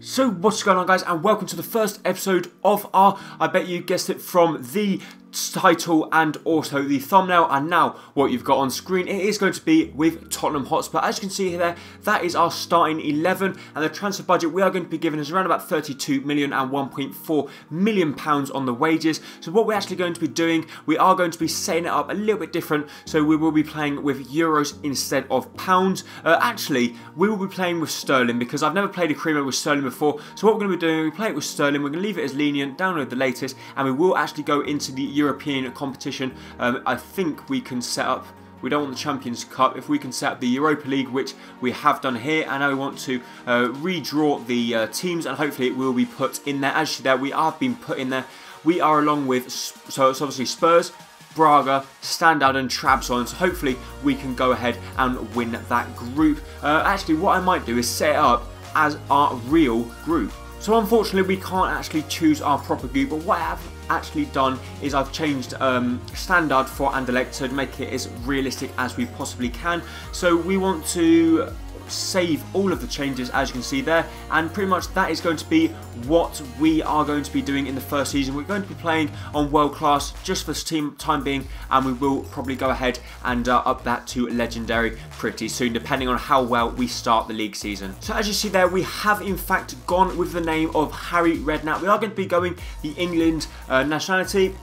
So what's going on guys and welcome to the first episode of our, I bet you guessed it from the title and also the thumbnail. And now what you've got on screen it is going to be with Tottenham Hotspur. As you can see here that is our starting 11 and the transfer budget we are going to be given is around about 32 million and 1.4 million pounds on the wages. So what we're actually going to be doing we are going to be setting it up a little bit different. So we will be playing with euros instead of pounds. Uh, actually we will be playing with sterling because I've never played a creamer with sterling before. So what we're going to be doing we play it with sterling we're going to leave it as lenient download the latest and we will actually go into the European competition. Um, I think we can set up we don't want the Champions Cup. If we can set up the Europa League, which we have done here, and I want to uh, redraw the uh, teams, and hopefully it will be put in there. As there, we have been put in there. We are along with, so it's obviously Spurs, Braga, Standard and Trabzon. So hopefully we can go ahead and win that group. Uh, actually, what I might do is set it up as our real group. So unfortunately we can't actually choose our proper group, but what have actually done is I've changed um, standard for Anderlecht to make it as realistic as we possibly can. So we want to save all of the changes as you can see there and pretty much that is going to be what we are going to be doing in the first season. We're going to be playing on world class just for the time being and we will probably go ahead and uh, up that to legendary pretty soon depending on how well we start the league season. So as you see there we have in fact gone with the name of Harry Redknapp. We are going to be going the England uh, nationality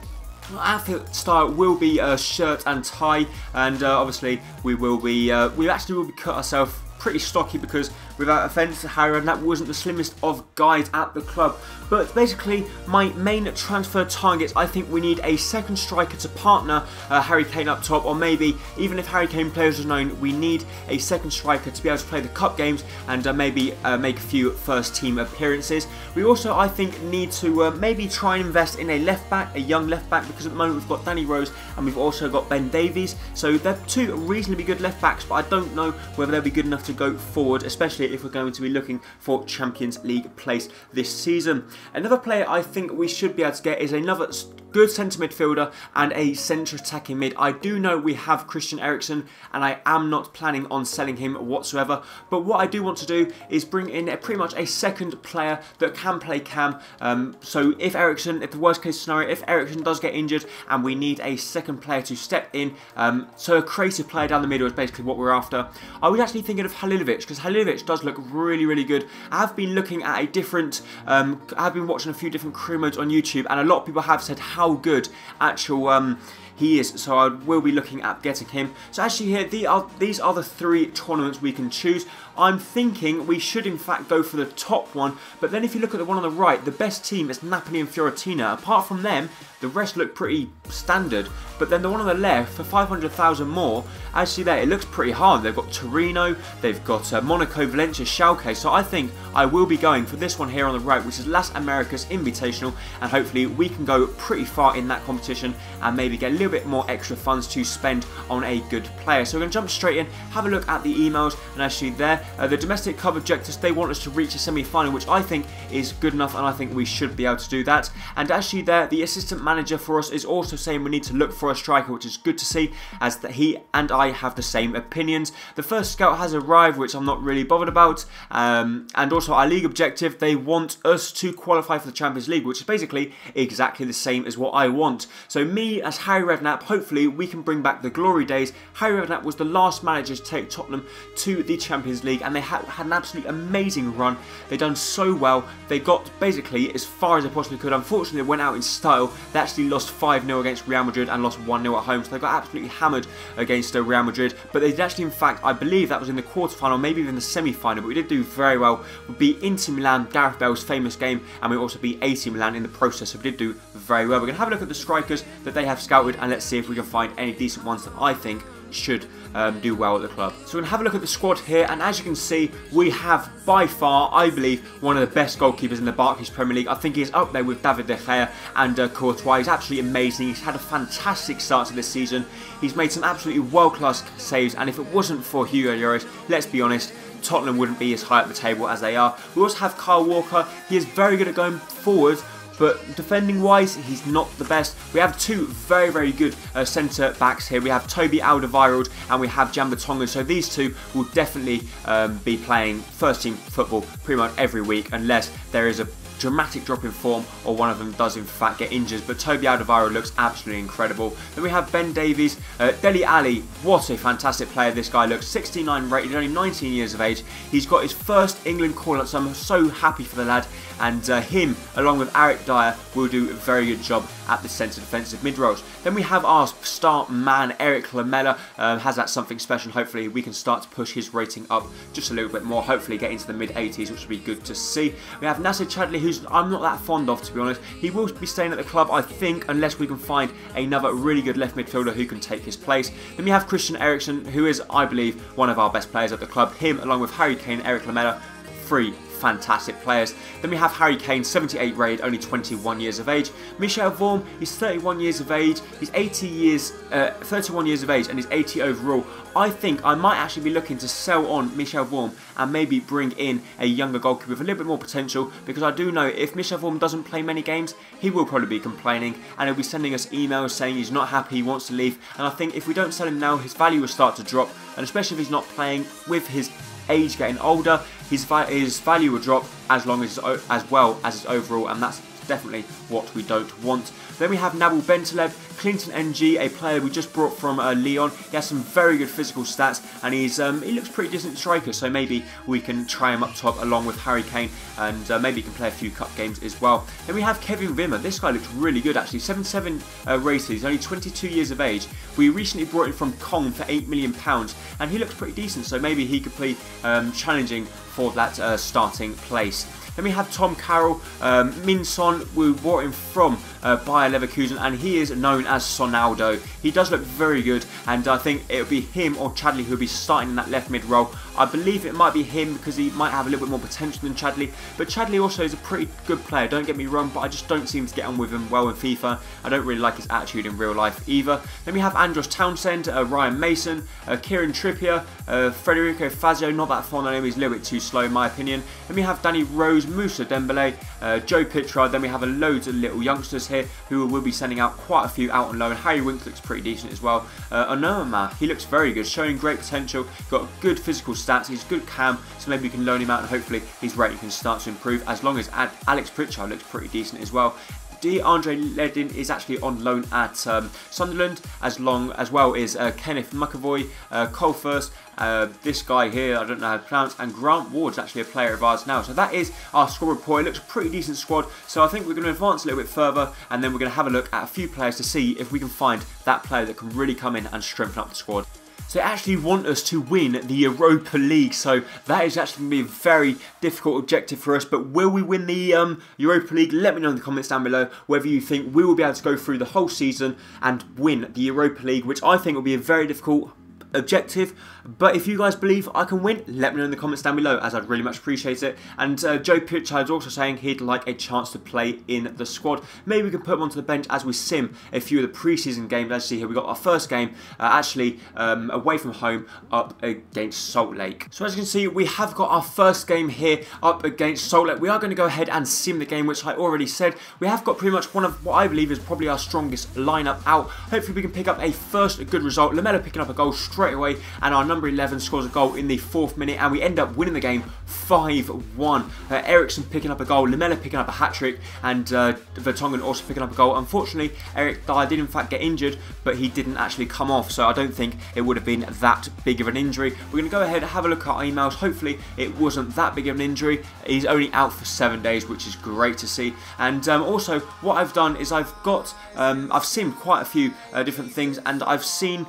outfit style will be a shirt and tie and uh, obviously we will be uh, we actually will be cut ourselves pretty stocky because without offence to Harry and that wasn't the slimmest of guys at the club. But basically, my main transfer targets, I think we need a second striker to partner uh, Harry Kane up top, or maybe even if Harry Kane plays as known, we need a second striker to be able to play the cup games and uh, maybe uh, make a few first team appearances. We also, I think, need to uh, maybe try and invest in a left back, a young left back, because at the moment we've got Danny Rose and we've also got Ben Davies. So they're two reasonably good left backs, but I don't know whether they'll be good enough to go forward, especially if we're going to be looking for Champions League place this season. Another player I think we should be able to get is another good centre midfielder and a centre attacking mid. I do know we have Christian Eriksen and I am not planning on selling him whatsoever. But what I do want to do is bring in a, pretty much a second player that can play cam. Um, so if Eriksen, if the worst case scenario, if Eriksen does get injured and we need a second player to step in, um, so a creative player down the middle is basically what we're after. I was actually thinking of Halilovic because Halilovic does look really, really good. I have been looking at a different, um, I've been watching a few different crew modes on YouTube and a lot of people have said how good actual um, he is. So I will be looking at getting him. So actually here, the these are the three tournaments we can choose. I'm thinking we should in fact go for the top one. But then if you look at the one on the right, the best team is Napoli and Fiorentina. Apart from them, the rest look pretty standard. But then the one on the left, for 500,000 more, as you see there, it looks pretty hard. They've got Torino, they've got uh, Monaco, Valencia, Schalke. So I think I will be going for this one here on the right, which is Las Americas Invitational. And hopefully we can go pretty far in that competition and maybe get a little bit more extra funds to spend on a good player. So we're going to jump straight in, have a look at the emails. And see there, uh, the domestic cup objectives, they want us to reach a semi-final, which I think is good enough. And I think we should be able to do that. And actually there, the assistant manager for us is also saying we need to look for a striker, which is good to see, as that he and I have the same opinions. The first scout has arrived, which I'm not really bothered about, um, and also our league objective, they want us to qualify for the Champions League, which is basically exactly the same as what I want. So me, as Harry Redknapp, hopefully we can bring back the glory days. Harry Redknapp was the last manager to take Tottenham to the Champions League, and they had, had an absolutely amazing run. They done so well. They got basically as far as they possibly could. Unfortunately, they went out in style. They actually lost 5-0 against Real Madrid and lost 1-0 at home, so they got absolutely hammered against uh, Real Madrid. But they did actually, in fact, I believe that was in the quarterfinal, maybe even the semi-final, but we did do very well. We beat Inter Milan, Gareth Bale's famous game, and we also beat AC Milan in the process, so we did do very well. We're going to have a look at the strikers that they have scouted, and let's see if we can find any decent ones that I think should um, do well at the club. So we're going to have a look at the squad here, and as you can see, we have by far, I believe, one of the best goalkeepers in the Barclays Premier League. I think he's up there with David De Gea and uh, Courtois. He's absolutely amazing. He's had a fantastic start to this season. He's made some absolutely world-class saves, and if it wasn't for Hugo Lloris, let's be honest, Tottenham wouldn't be as high at the table as they are. We also have Kyle Walker. He is very good at going forward but defending wise, he's not the best. We have two very, very good uh, centre backs here. We have Toby Alderweireld and we have Jan Vertonghen. So these two will definitely um, be playing first team football pretty much every week unless there is a dramatic drop in form or one of them does in fact get injured. But Toby Alderweireld looks absolutely incredible. Then we have Ben Davies uh, Dele Alli. What a fantastic player this guy looks. 69 rated only 19 years of age. He's got his first England call up so I'm so happy for the lad. And uh, him along with Eric Dier will do a very good job at the centre defensive mid roles then we have our star man Erik Lamela. Um, has that something special? Hopefully we can start to push his rating up just a little bit more. Hopefully get into the mid 80s which would be good to see. We have Nacer Chadli who's I'm not that fond of, to be honest. He will be staying at the club, I think, unless we can find another really good left midfielder who can take his place. Then we have Christian Eriksen, who is, I believe, one of our best players at the club. Him, along with Harry Kane, Erik Lamela, three fantastic players. Then we have Harry Kane, 78 rated, only 21 years of age. Michel Vorm, he's 31 years of age, he's 80 years, uh, 31 years of age, and he's 80 overall. I think I might actually be looking to sell on Michel Vorm and maybe bring in a younger goalkeeper with a little bit more potential because I do know if Michel Vorm doesn't play many games, he will probably be complaining and he'll be sending us emails saying he's not happy, he wants to leave. And I think if we don't sell him now, his value will start to drop, and especially if he's not playing with his age getting older, his, his value will drop as long as as well as his overall, and that's definitely what we don't want. Then we have Nabil Bentaleb, Clinton N'Jie, a player we just brought from uh, Lyon. He has some very good physical stats and he's um, he looks pretty decent striker, so maybe we can try him up top along with Harry Kane and uh, maybe he can play a few cup games as well. Then we have Kevin Wimmer. This guy looks really good actually, 77 uh. He's only 22 years of age. We recently brought him from Kong for 8 million pounds and he looks pretty decent, so maybe he could be um, challenging for that uh, starting place. Then we have Tom Carroll, um, we brought him from uh, Bayer Leverkusen, and he is known as Sonaldo. He does look very good, and I think it would be him or Chadli who will be starting in that left mid role. I believe it might be him because he might have a little bit more potential than Chadli, but Chadli also is a pretty good player, don't get me wrong, but I just don't seem to get on with him well in FIFA. I don't really like his attitude in real life either. Then we have Andros Townsend, uh, Ryan Mason, uh, Kieran Trippier, uh, Federico Fazio, not that fond of him, he's a little bit too slow in my opinion. Then we have Danny Rose, Moussa Dembele, uh, Joe Pitcher, then we have a loads of little youngsters here who will be sending out quite a few out on loan. Harry Winks looks pretty decent as well. Uh, Onomah, he looks very good, showing great potential, got good physical stats, he's a good cam, so maybe we can loan him out and hopefully his rating can start to improve as long as Alex Pritchard looks pretty decent as well. DeAndre Yedlin is actually on loan at um, Sunderland, as long as well as uh, Kenneth McEvoy, uh, Cole First, uh, this guy here, I don't know how to pronounce, and Grant Ward's actually a player of ours now. So that is our squad report. It looks a pretty decent squad. So I think we're going to advance a little bit further, and then we're going to have a look at a few players to see if we can find that player that can really come in and strengthen up the squad. So they actually want us to win the Europa League. So that is actually going to be a very difficult objective for us. But will we win the um, Europa League? Let me know in the comments down below whether you think we will be able to go through the whole season and win the Europa League, which I think will be a very difficult objective. But if you guys believe I can win, let me know in the comments down below, as I'd really much appreciate it. And uh, Joe is also saying he'd like a chance to play in the squad. Maybe we can put him onto the bench as we sim a few of the preseason games. As you see here, we got our first game uh, actually um, away from home up against Salt Lake. So as you can see, we have got our first game here up against Salt Lake. We are going to go ahead and sim the game, which I already said. We have got pretty much one of what I believe is probably our strongest lineup out. Hopefully we can pick up a first good result. Lamela picking up a goal straight away, and our number 11 scores a goal in the fourth minute, and we end up winning the game 5-1. Uh, Eriksen picking up a goal, Lamela picking up a hat-trick, and uh, Vertonghen also picking up a goal. Unfortunately, Eric Dier did in fact get injured, but he didn't actually come off, so I don't think it would have been that big of an injury. We're going to go ahead and have a look at our emails. Hopefully, it wasn't that big of an injury. He's only out for seven days, which is great to see. And um, also, what I've done is I've got, um, I've seen quite a few uh, different things, and I've seen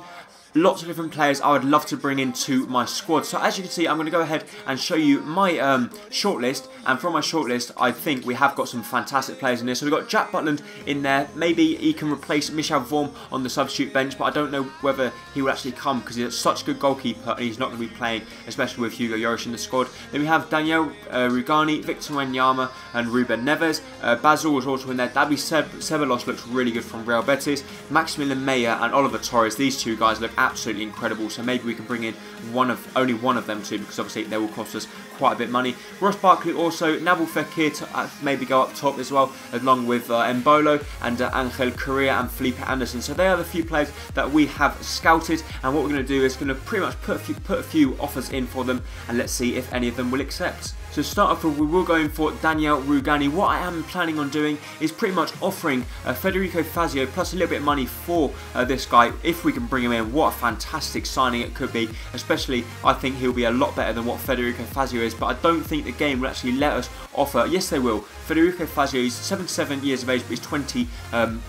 lots of different players I would love to bring into my squad. So as you can see, I'm going to go ahead and show you my um, shortlist. And from my shortlist, I think we have got some fantastic players in there. So we've got Jack Butland in there. Maybe he can replace Michel Vorm on the substitute bench, but I don't know whether he will actually come because he's such a good goalkeeper and he's not going to be playing, especially with Hugo Lloris in the squad. Then we have Daniel uh, Rugani, Victor Wanyama and Ruben Neves. Uh, Basil was also in there. Dani Ceballos looks really good from Real Betis. Maximilian Meyer and Oliver Torres, these two guys look absolutely incredible. So maybe we can bring in one of only one of them too, because obviously they will cost us quite a bit of money. Ross Barkley also, Nabil Fekir to uh, maybe go up top as well, along with uh, Embolo and uh, Angel Correa and Felipe Anderson. So they are the few players that we have scouted, and what we're going to do is going to pretty much put a few, put a few offers in for them, and let's see if any of them will accept. So start off we will go in for Daniel Rugani. What I am planning on doing is pretty much offering uh, Federico Fazio plus a little bit of money for uh, this guy if we can bring him in. What a fantastic signing it could be, especially I think he'll be a lot better than what Federico Fazio is, but I don't think the game will actually let us offer. Yes, they will. Federico Fazio is 77 years of age, but he's 28, um,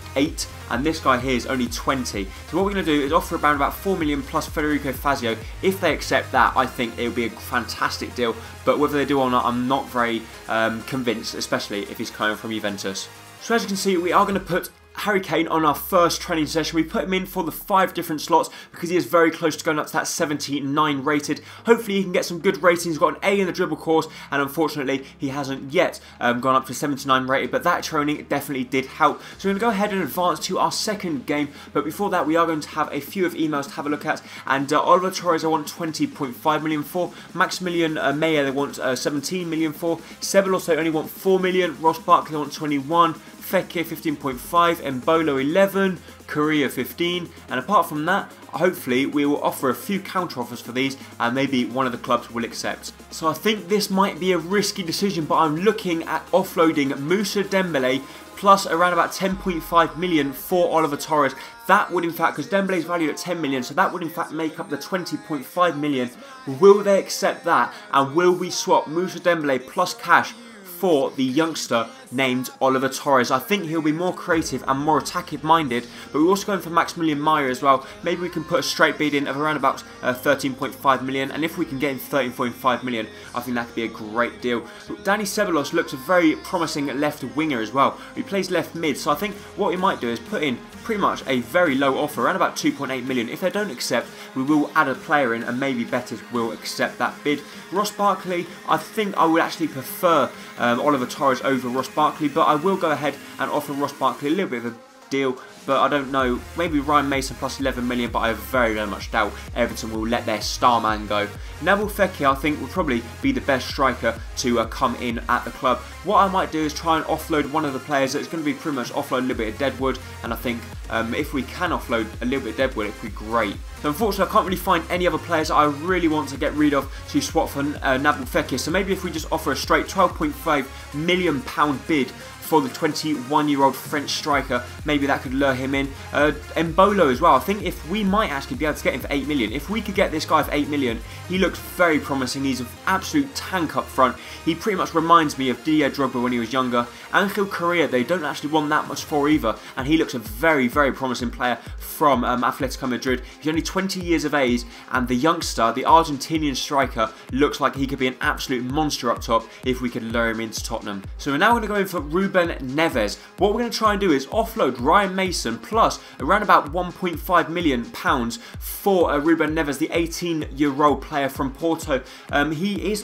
and this guy here is only 20. So what we're going to do is offer around about 4 million plus Federico Fazio. If they accept that, I think it will be a fantastic deal. But whether they do or not, I'm not very um, convinced, especially if he's coming from Juventus. So as you can see, we are going to put Harry Kane on our first training session. We put him in for the five different slots because he is very close to going up to that 79 rated. Hopefully he can get some good ratings. He's got an A in the dribble course and unfortunately he hasn't yet um, gone up to 79 rated but that training definitely did help. So we're going to go ahead and advance to our second game but before that we are going to have a few of emails to have a look at and uh, Oliver Torres I want 20.5 million for, Maximilian uh, Meyer they want uh, 17 million for, Ceballos also only want 4 million, Ross Barkley want 21, Fekir 15.5, Embolo 11, Correa 15, and apart from that, hopefully we will offer a few counter offers for these and maybe one of the clubs will accept. So I think this might be a risky decision, but I'm looking at offloading Moussa Dembele plus around about 10.5 million for Oliver Torres. That would in fact, because Dembele is valued at 10 million, so that would in fact make up the 20.5 million. Will they accept that? And will we swap Moussa Dembele plus cash for the youngster named Oliver Torres. I think he'll be more creative and more attacking minded, but we're also going for Maximilian Meyer as well. Maybe we can put a straight bid in of around about uh, 13.5 million, and if we can get him 13.5 million, I think that could be a great deal. Dani Ceballos looks a very promising left winger as well. He plays left mid, so I think what we might do is put in pretty much a very low offer, around about 2.8 million. If they don't accept, we will add a player in, and maybe Betis will accept that bid. Ross Barkley, I think I would actually prefer um, Oliver Torres over Ross Barkley, but I will go ahead and offer Ross Barkley a little bit of a deal but I don't know. Maybe Ryan Mason plus 11 million, but I very, very much doubt Everton will let their star man go. Nabil Fekir, I think, will probably be the best striker to uh, come in at the club. What I might do is try and offload one of the players that's going to be pretty much offload a little bit of Deadwood, and I think um, if we can offload a little bit of Deadwood, it would be great. So unfortunately, I can't really find any other players I really want to get rid of to swap for uh, Nabil Fekir. So maybe if we just offer a straight 12.5 million pound bid for the 21 year old French striker. Maybe that could lure him in. Uh, Embolo as well. I think if we might actually be able to get him for 8 million. If we could get this guy for 8 million, he looks very promising. He's an absolute tank up front. He pretty much reminds me of Didier Drogba when he was younger. Angel Correa, they don't actually want that much for either. And he looks a very, very promising player from um, Atletico Madrid. He's only 20 years of age. And the youngster, the Argentinian striker, looks like he could be an absolute monster up top if we could lure him into Tottenham. So we're now going to go in for Ruben Ruben Neves. What we're going to try and do is offload Ryan Mason plus around about 1.5 million pounds for uh, Ruben Neves, the 18-year-old player from Porto. Um, he is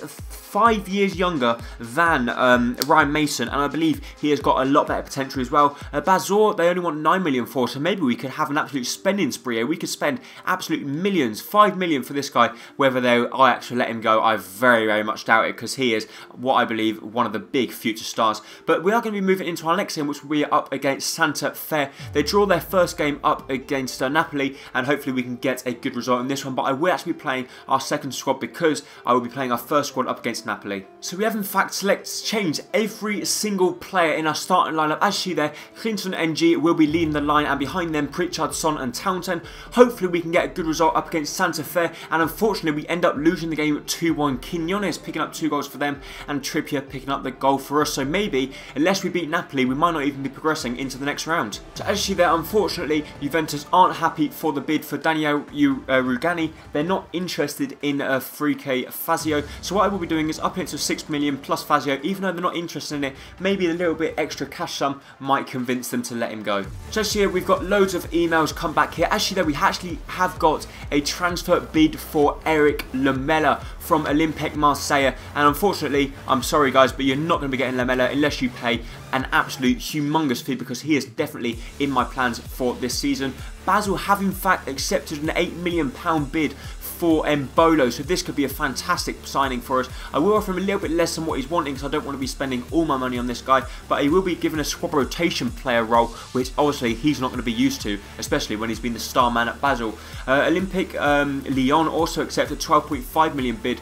five years younger than um, Ryan Mason, and I believe he has got a lot better potential as well. Uh, Bazoer, they only want 9 million for, so maybe we could have an absolute spending spree. We could spend absolute millions, 5 million for this guy. Whether they I actually let him go, I very, very much doubt it because he is what I believe one of the big future stars. But we are going to be moving into our next game, which will be up against Santa Fe. They draw their first game up against uh, Napoli, and hopefully we can get a good result in this one. But I will actually be playing our second squad because I will be playing our first squad up against Napoli. So we have in fact selected changed every single player in our starting lineup. As you see there, Clinton N'Jie will be leading the line, and behind them Pritchard, Son, and Townsend. Hopefully we can get a good result up against Santa Fe, and unfortunately we end up losing the game 2-1. Quinones picking up two goals for them, and Trippier picking up the goal for us. So maybe, unless we beat Napoli, we might not even be progressing into the next round. So as you see there, unfortunately, Juventus aren't happy for the bid for Daniel U uh, Rugani. They're not interested in uh, 3K Fazio. So what I will be doing is up it to 6 million plus Fazio. Even though they're not interested in it, maybe a little bit extra cash sum might convince them to let him go. So as here, we've got loads of emails come back here. Actually, there we actually have got a transfer bid for Erik Lamela from Olympique Marseille. And unfortunately, I'm sorry guys, but you're not going to be getting Lamela unless you pay an absolute humongous fee because he is definitely in my plans for this season. Basel have in fact accepted an £8 million bid for Embolo. So this could be a fantastic signing for us. I will offer him a little bit less than what he's wanting because I don't want to be spending all my money on this guy. But he will be given a squad rotation player role, which obviously he's not going to be used to, especially when he's been the star man at Basel. Uh, Olympique um, Lyon also accepted 12.5 million bid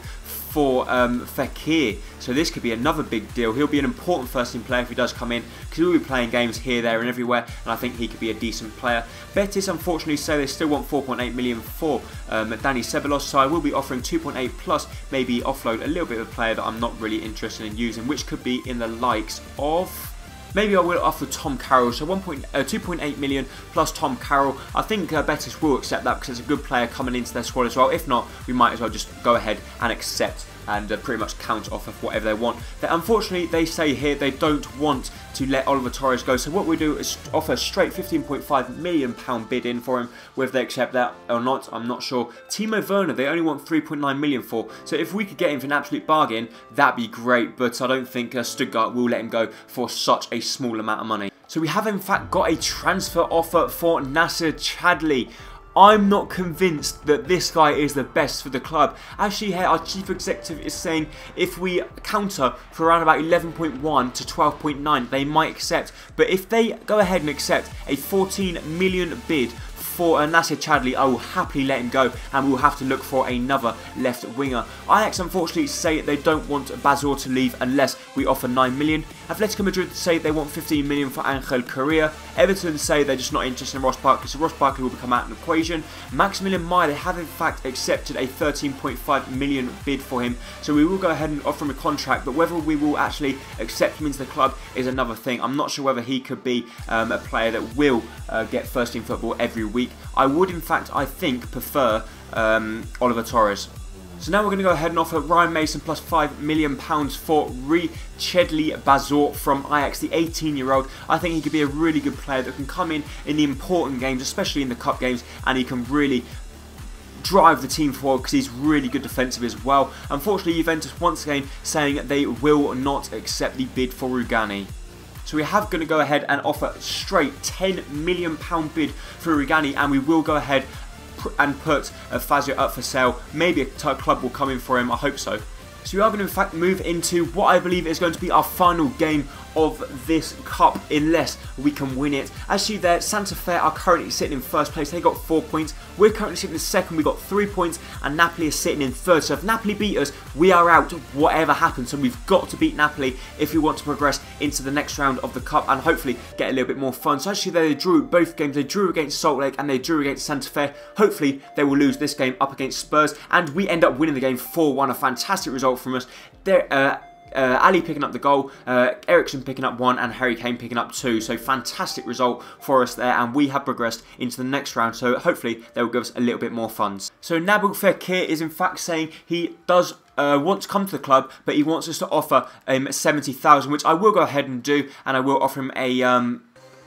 for um, Fekir. So this could be another big deal. He'll be an important first team player if he does come in because he'll be playing games here, there and everywhere and I think he could be a decent player. Betis unfortunately say they still want 4.8 million for um, Dani Ceballos so I will be offering 2.8 plus maybe offload a little bit of a player that I'm not really interested in using which could be in the likes of Maybe I will offer Tom Carroll, so 2.8 uh, million plus Tom Carroll. I think uh, Betis will accept that because it's a good player coming into their squad as well. If not, we might as well just go ahead and accept and uh, pretty much counter offer for whatever they want. But unfortunately, they say here they don't want to let Oliver Torres go. So what we do is offer straight 15.5 million pound bid in for him. Whether they accept that or not, I'm not sure. Timo Werner, they only want 3.9 million for. So if we could get him for an absolute bargain, that'd be great. But I don't think uh, Stuttgart will let him go for such a small amount of money. So we have in fact got a transfer offer for Nacer Chadli. I'm not convinced that this guy is the best for the club. Actually, here our chief executive is saying if we counter for around about 11.1 to 12.9, they might accept. But if they go ahead and accept a 14 million bid for uh, Nacer Chadli, I will happily let him go and we'll have to look for another left winger. Ajax unfortunately say they don't want Bazoer to leave unless we offer 9 million. Atletico Madrid say they want 15 million for Angel Correa. Everton say they're just not interested in Ross Barkley, so Ross Barkley will become out of the equation. Maximilian Meyer, they have in fact accepted a 13.5 million bid for him, so we will go ahead and offer him a contract, but whether we will actually accept him into the club is another thing. I'm not sure whether he could be um, a player that will uh, get first team football every week. I would, in fact, I think, prefer um, Oliver Torres. So now we're going to go ahead and offer Ryan Mason plus £5 million for Riechedly Bazoer from Ajax, the 18-year-old. I think he could be a really good player that can come in in the important games, especially in the cup games, and he can really drive the team forward because he's really good defensive as well. Unfortunately, Juventus once again saying they will not accept the bid for Rugani. So we have going to go ahead and offer straight £10 million bid for Rugani and we will go ahead and put Fazio up for sale. Maybe a club will come in for him, I hope so. So we are going to in fact move into what I believe is going to be our final game of this cup unless we can win it. As you there, Santa Fe are currently sitting in first place. They got four points. We're currently sitting in second. We got three points, and Napoli is sitting in third. So if Napoli beat us, we are out. Whatever happens, so we've got to beat Napoli if we want to progress into the next round of the cup and hopefully get a little bit more fun. So actually, they drew both games. They drew against Salt Lake and they drew against Santa Fe. Hopefully, they will lose this game up against Spurs, and we end up winning the game 4-1. A fantastic result from us. There. Uh, uh, Alli picking up the goal, uh, Eriksen picking up one, and Harry Kane picking up two. So fantastic result for us there, and we have progressed into the next round. So hopefully they will give us a little bit more funds. So Nabil Fekir is in fact saying he does uh, want to come to the club, but he wants us to offer him um, 70,000, which I will go ahead and do, and I will offer him a um,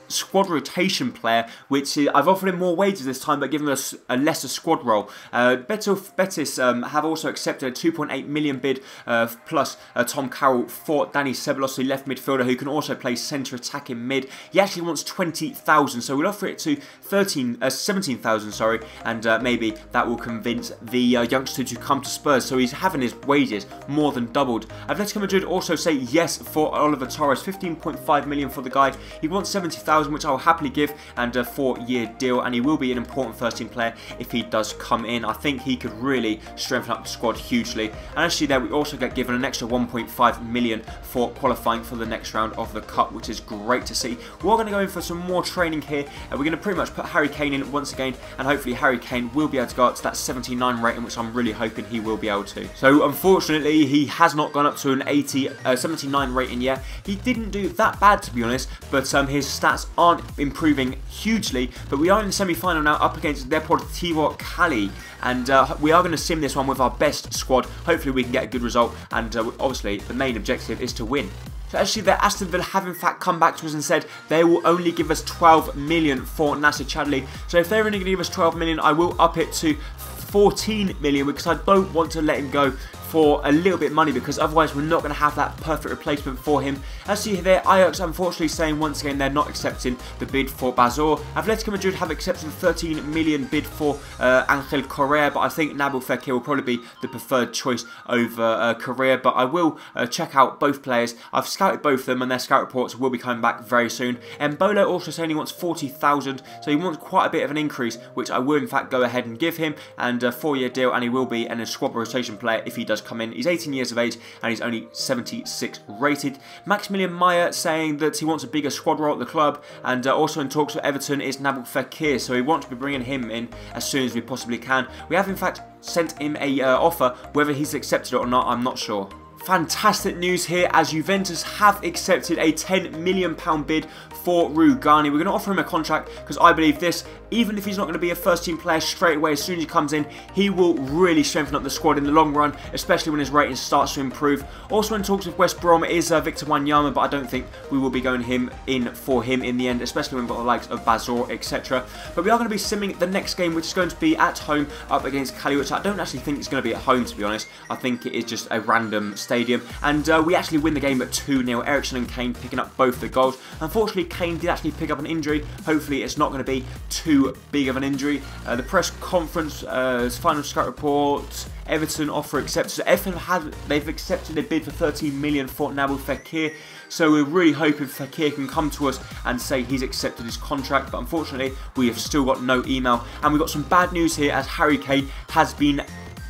squad rotation player, which I've offered him more wages this time, but given us a, lesser squad role. Uh, Betis, Betis um, have also accepted a 2.8 million bid uh, plus uh, Tom Carroll for Dani Ceballos, the left midfielder who can also play centre attack in mid. He actually wants 20,000, so we'll offer it to 13, uh, 17,000, sorry, and uh, maybe that will convince the uh, youngster to come to Spurs. So he's having his wages more than doubled. Atletico Madrid also say yes for Oliver Torres, 15.5 million for the guy. He wants 70,000 which I will happily give, and a four-year deal, and he will be an important first-team player if he does come in. I think he could really strengthen up the squad hugely. And actually there we also get given an extra 1.5 million for qualifying for the next round of the Cup, which is great to see. We're going to go in for some more training here, and we're going to pretty much put Harry Kane in once again, and hopefully Harry Kane will be able to go up to that 79 rating, which I'm really hoping he will be able to. So unfortunately, he has not gone up to an 80, uh, 79 rating yet. He didn't do that bad, to be honest, but um, his stats aren't improving hugely, but we are in the semi-final now up against Deportivo Cali, and uh, we are going to sim this one with our best squad. Hopefully we can get a good result, and uh, obviously the main objective is to win. So actually, the Aston Villa have in fact come back to us and said they will only give us 12 million for Nacer Chadli. So if they're only going to give us 12 million, I will up it to 14 million because I don't want to let him go for a little bit money because otherwise we're not going to have that perfect replacement for him. As you hear there, Ajax unfortunately saying once again they're not accepting the bid for Bazoer. Atletico Madrid have accepted the 13 million bid for uh, Angel Correa, but I think Nabil Fekir will probably be the preferred choice over uh, Correa. But I will uh, check out both players. I've scouted both of them, and their scout reports will be coming back very soon. Embolo also saying he wants 40,000, so he wants quite a bit of an increase, which I will in fact go ahead and give him, and a four-year deal, and he will be an, squad rotation player if he does come in. He's 18 years of age, and he's only 76 rated. Maximilian Meyer saying that he wants a bigger squad role at the club, and uh, also in talks with Everton is Nabil Fekir, so we want to be bringing him in as soon as we possibly can. We have in fact sent him a uh, offer, whether he's accepted it or not, I'm not sure. Fantastic news here as Juventus have accepted a £10 million bid for Rugani. We're going to offer him a contract because I believe this, even if he's not going to be a first team player straight away, as soon as he comes in, he will really strengthen up the squad in the long run, especially when his rating starts to improve. Also in talks with West Brom is uh, Victor Wanyama, but I don't think we will be going him in for him in the end, especially when we've got the likes of Bazoer, etc. But we are going to be simming the next game, which is going to be at home up against Cali, which I don't actually think it's going to be at home, to be honest. I think it is just a random stadium. And uh, we actually win the game at 2-0. Eriksen and Kane picking up both the goals. Unfortunately, Kane did actually pick up an injury. Hopefully, it's not going to be too big of an injury. Uh, the press conference, uh, final scout report, Everton offer accepted. So Everton have they've accepted a bid for 13 million for Nabil Fekir. So we're really hoping Fekir can come to us and say he's accepted his contract. But unfortunately, we have still got no email. And we've got some bad news here as Harry Kane has been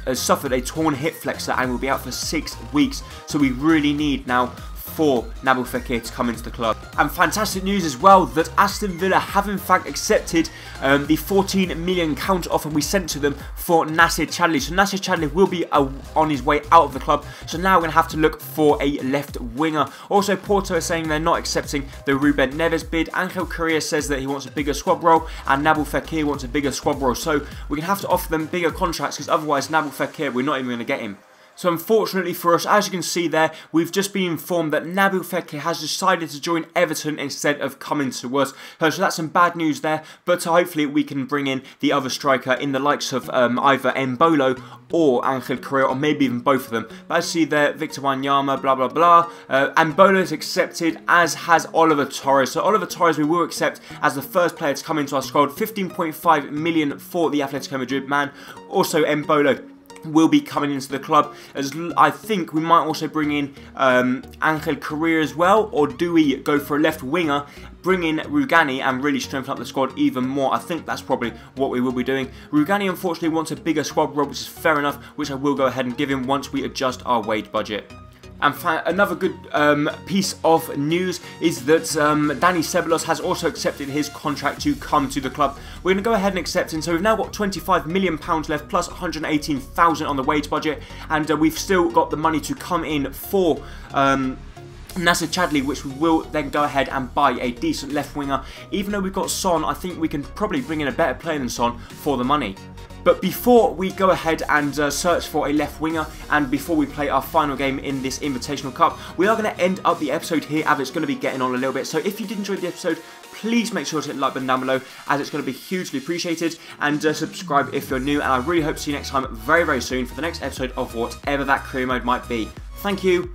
has suffered a torn hip flexor and will be out for six weeks. So we really need now for Nabil Fekir to come into the club. And fantastic news as well that Aston Villa have in fact accepted um, the 14 million counter offer we sent to them for Nacer Chadli. So Nacer Chadli will be uh, on his way out of the club. So now we're going to have to look for a left winger. Also, Porto is saying they're not accepting the Ruben Neves bid. Angel Correa says that he wants a bigger squad role and Nabil Fekir wants a bigger squad role. So we're going to have to offer them bigger contracts because otherwise Nabil Fekir, we're not even going to get him. So unfortunately for us, as you can see there, we've just been informed that Nabil Fekir has decided to join Everton instead of coming to us. So that's some bad news there, but hopefully we can bring in the other striker in the likes of um, either Embolo or Angel Correa, or maybe even both of them. But I see there, Victor Wanyama, blah, blah, blah. Uh, Embolo is accepted, as has Oliver Torres. So Oliver Torres we will accept as the first player to come into our squad. 15.5 million for the Atletico Madrid man. Also Embolo will be coming into the club. As I think we might also bring in um, Angel Correa as well, or do we go for a left winger, bring in Rugani and really strengthen up the squad even more? I think that's probably what we will be doing. Rugani unfortunately wants a bigger squad role, which is fair enough, which I will go ahead and give him once we adjust our wage budget. And another good um, piece of news is that um, Dani Ceballos has also accepted his contract to come to the club. We're going to go ahead and accept him. So we've now got £25 million left plus 118000 on the wage budget. And uh, we've still got the money to come in for... Um, Nacer Chadli, which we will then go ahead and buy a decent left winger. Even though we've got Son, I think we can probably bring in a better player than Son for the money. But before we go ahead and uh, search for a left winger and before we play our final game in this Invitational Cup, we are going to end up the episode here as it's going to be getting on a little bit. So if you did enjoy the episode, please make sure to hit the like button down below as it's going to be hugely appreciated and uh, subscribe if you're new and I really hope to see you next time very very soon for the next episode of whatever that career mode might be. Thank you